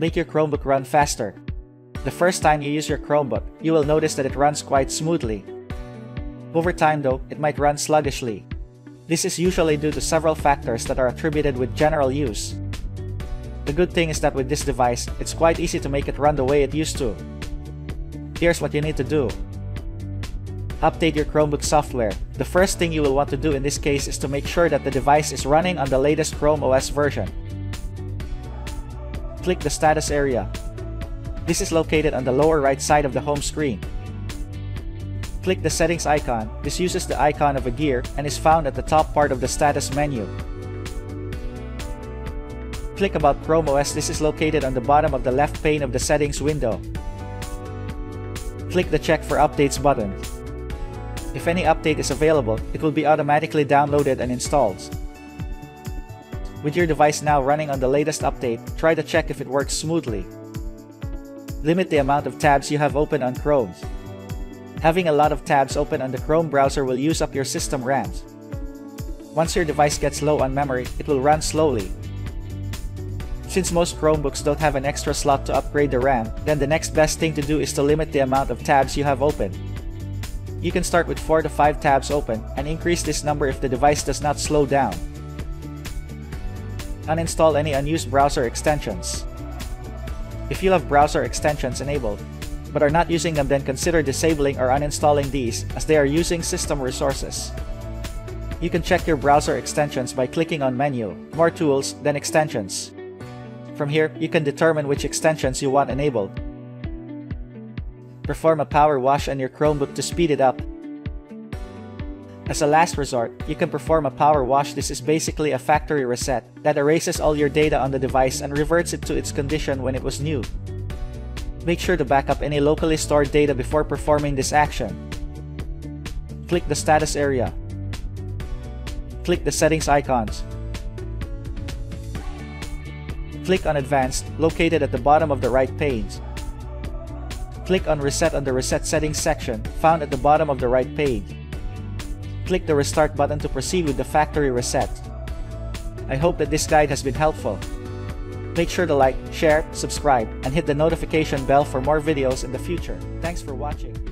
make your Chromebook run faster. The first time you use your Chromebook, you will notice that it runs quite smoothly. Over time though, it might run sluggishly. This is usually due to several factors that are attributed with general use. The good thing is that with this device, it's quite easy to make it run the way it used to. Here's what you need to do. Update your Chromebook software. The first thing you will want to do in this case is to make sure that the device is running on the latest Chrome OS version. Click the status area. This is located on the lower right side of the home screen. Click the settings icon. This uses the icon of a gear and is found at the top part of the status menu. Click about Chrome OS. This is located on the bottom of the left pane of the settings window. Click the check for updates button. If any update is available, it will be automatically downloaded and installed. With your device now running on the latest update, try to check if it works smoothly. Limit the amount of tabs you have open on Chrome. Having a lot of tabs open on the Chrome browser will use up your system RAM. Once your device gets low on memory, it will run slowly. Since most Chromebooks don't have an extra slot to upgrade the RAM, then the next best thing to do is to limit the amount of tabs you have open. You can start with 4 to 5 tabs open and increase this number if the device does not slow down. Uninstall any unused browser extensions. If you have browser extensions enabled, but are not using them then consider disabling or uninstalling these as they are using system resources. You can check your browser extensions by clicking on Menu, More Tools, then Extensions. From here, you can determine which extensions you want enabled. Perform a power wash on your Chromebook to speed it up. As a last resort, you can perform a power wash. This is basically a factory reset that erases all your data on the device and reverts it to its condition when it was new. Make sure to back up any locally stored data before performing this action. Click the status area. Click the settings icons. Click on Advanced, located at the bottom of the right page. Click on Reset on the Reset Settings section, found at the bottom of the right page. Click the Restart button to proceed with the factory reset. I hope that this guide has been helpful. Make sure to like, share, subscribe, and hit the notification bell for more videos in the future. Thanks for watching.